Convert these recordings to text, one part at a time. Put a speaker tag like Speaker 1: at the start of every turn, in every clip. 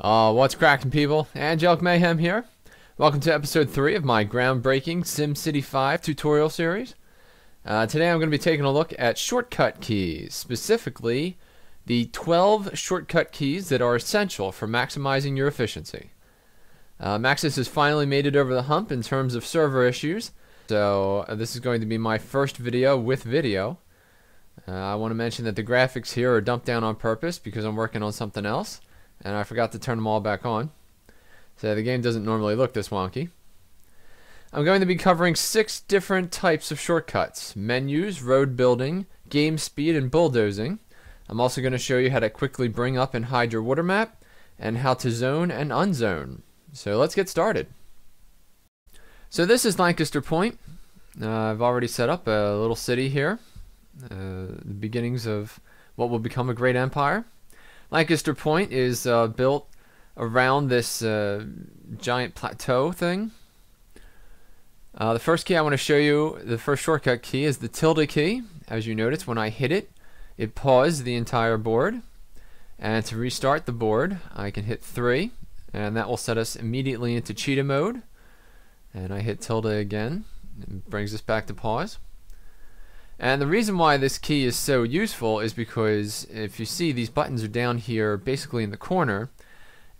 Speaker 1: Uh, what's cracking, people? Angelik Mayhem here. Welcome to episode 3 of my groundbreaking SimCity 5 tutorial series. Uh, today I'm going to be taking a look at shortcut keys, specifically the 12 shortcut keys that are essential for maximizing your efficiency. Uh, Maxis has finally made it over the hump in terms of server issues, so this is going to be my first video with video. Uh, I want to mention that the graphics here are dumped down on purpose because I'm working on something else and I forgot to turn them all back on. So the game doesn't normally look this wonky. I'm going to be covering six different types of shortcuts. Menus, road building, game speed, and bulldozing. I'm also going to show you how to quickly bring up and hide your water map, and how to zone and unzone. So let's get started. So this is Lancaster Point. Uh, I've already set up a little city here. Uh, the beginnings of what will become a great empire. Lancaster Point is uh, built around this uh, giant plateau thing. Uh, the first key I want to show you, the first shortcut key, is the tilde key. As you notice, when I hit it, it paused the entire board. And to restart the board, I can hit 3, and that will set us immediately into cheetah mode. And I hit tilde again, it brings us back to pause. And the reason why this key is so useful is because if you see these buttons are down here basically in the corner.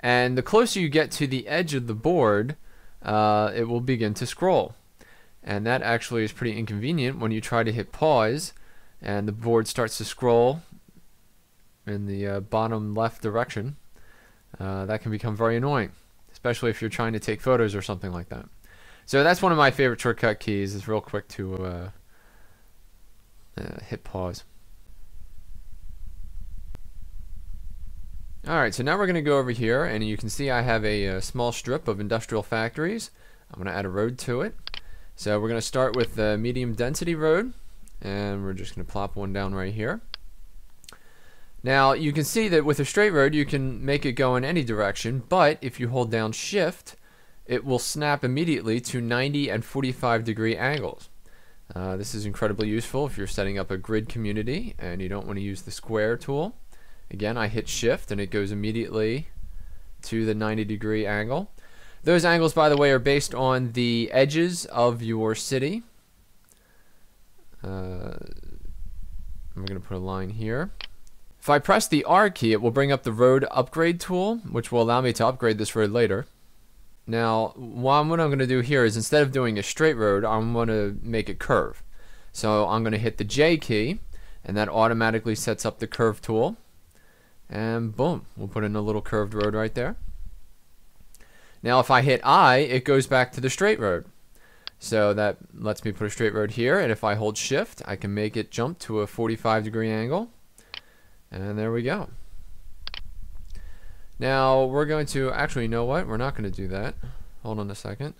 Speaker 1: And the closer you get to the edge of the board uh, it will begin to scroll. And that actually is pretty inconvenient when you try to hit pause and the board starts to scroll in the uh, bottom left direction. Uh, that can become very annoying especially if you're trying to take photos or something like that. So that's one of my favorite shortcut keys it's real quick to uh, hit pause. Alright, so now we're going to go over here, and you can see I have a, a, uh, small strip of industrial factories. I'm going to add a road to it. So we're going to start with the medium density road, and we're just going to plop one down right here. Now, you can see that with a straight road, you can make it go in any direction, but if you hold down shift, it will snap immediately to 90 and 45 degree angles. Uh, this is incredibly useful if you're setting up a grid community and you don't want to use the square tool. Again, I hit shift and it goes immediately to the 90 degree angle. Those angles, by the way, are based on the edges of your city. Uh, I'm going to put a line here. If I press the R key, it will bring up the road upgrade tool, which will allow me to upgrade this road later. Now, what I'm, going to do here is instead of doing a straight road, I'm going to make a curve. So I'm going to hit the J key, and that automatically sets up the curve tool. And boom, we'll put in a little curved road right there. Now if I hit I, it goes back to the straight road. So that lets me put a straight road here, and if I hold shift, I can make it jump to a 45 degree angle. And there we go. Now we're going to actually you know what? We're not going to do that. Hold on a second.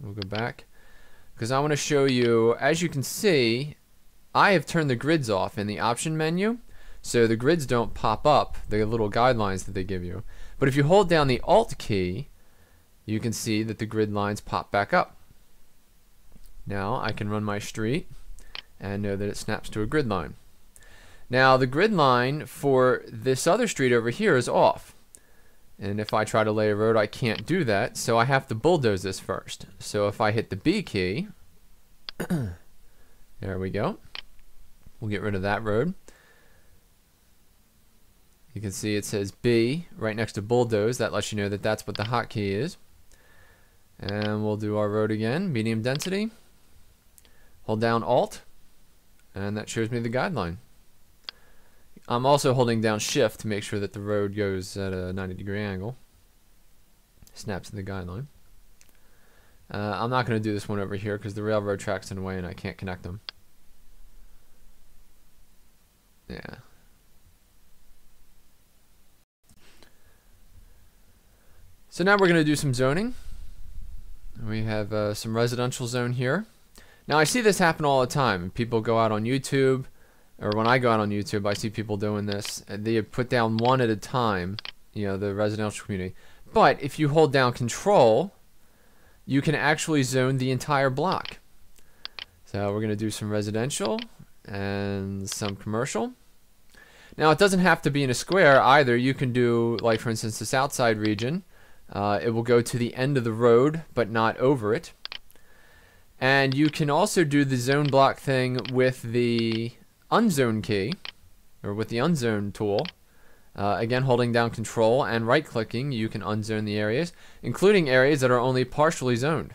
Speaker 1: We'll go back. Because I want to show you as you can see I have turned the grids off in the option menu so the grids don't pop up the little guidelines that they give you. But if you hold down the alt key you can see that the grid lines pop back up. Now I can run my street and know that it snaps to a grid line. Now the grid line for this other street over here is off and if I try to lay a road, I can't do that, so I have to bulldoze this first. So if I hit the B key, there we go. We'll get rid of that road. You can see it says B right next to bulldoze. That lets you know that that's what the hotkey is. And we'll do our road again, medium density. Hold down Alt, and that shows me the guideline. I'm also holding down shift to make sure that the road goes at a 90 degree angle. Snaps the guideline. Uh, I'm not going to do this one over here because the railroad track's in the way and I can't connect them. Yeah. So now we're going to do some zoning. We have uh, some residential zone here. Now I see this happen all the time. People go out on YouTube or when I go out on YouTube, I see people doing this. They put down one at a time, you know, the residential community. But if you hold down control, you can actually zone the entire block. So we're going to do some residential and some commercial. Now, it doesn't have to be in a square either. You can do, like, for instance, this outside region. Uh, it will go to the end of the road, but not over it. And you can also do the zone block thing with the unzone key, or with the unzone tool. Uh, again, holding down control and right clicking, you can unzone the areas, including areas that are only partially zoned.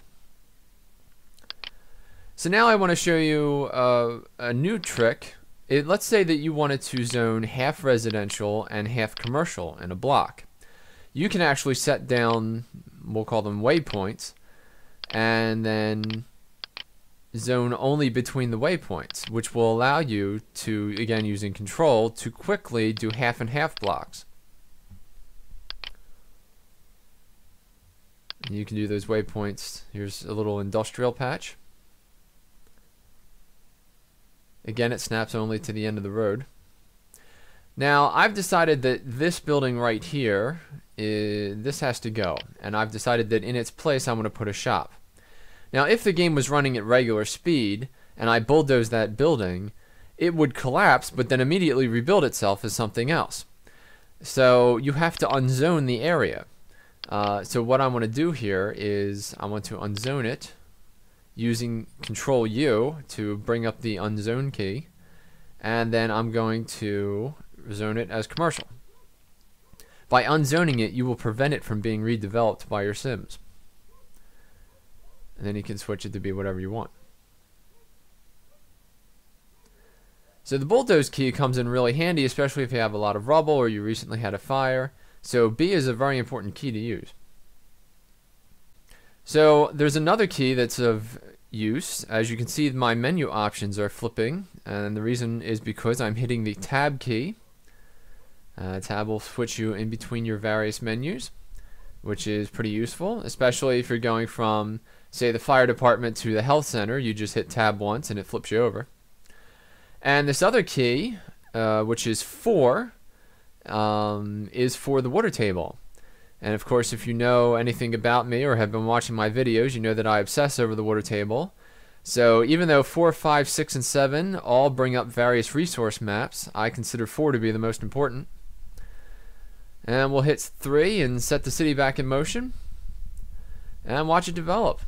Speaker 1: So now I want to show you uh, a new trick. It, let's say that you wanted to zone half residential and half commercial in a block. You can actually set down, we'll call them waypoints, and then zone only between the waypoints, which will allow you to, again using control, to quickly do half and half blocks. And you can do those waypoints. Here's a little industrial patch. Again, it snaps only to the end of the road. Now, I've decided that this building right here, is, this has to go. And I've decided that in its place, I'm going to put a shop. Now, if the game was running at regular speed and I bulldoze that building, it would collapse but then immediately rebuild itself as something else. So you have to unzone the area. Uh, so what I want to do here is I want to unzone it using Control U to bring up the unzone key and then I'm going to zone it as commercial. By unzoning it, you will prevent it from being redeveloped by your sims and then you can switch it to be whatever you want. So the bulldoze key comes in really handy, especially if you have a lot of rubble or you recently had a fire. So B is a very important key to use. So there's another key that's of use. As you can see, my menu options are flipping, and the reason is because I'm hitting the tab key. Uh, tab will switch you in between your various menus, which is pretty useful, especially if you're going from say the fire department to the health center, you just hit tab once and it flips you over. And this other key, uh, which is 4, um, is for the water table. And of course, if you know anything about me or have been watching my videos, you know that I obsess over the water table. So even though 4, 5, 6, and 7 all bring up various resource maps, I consider 4 to be the most important. And we'll hit 3 and set the city back in motion and watch it develop.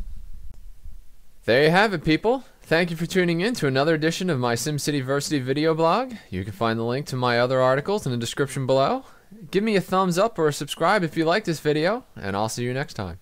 Speaker 1: There you have it, people. Thank you for tuning in to another edition of my SimCity Versity video blog. You can find the link to my other articles in the description below. Give me a thumbs up or a subscribe if you like this video, and I'll see you next time.